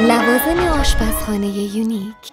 لوازم آشپزخانه یونیک.